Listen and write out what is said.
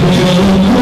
Deus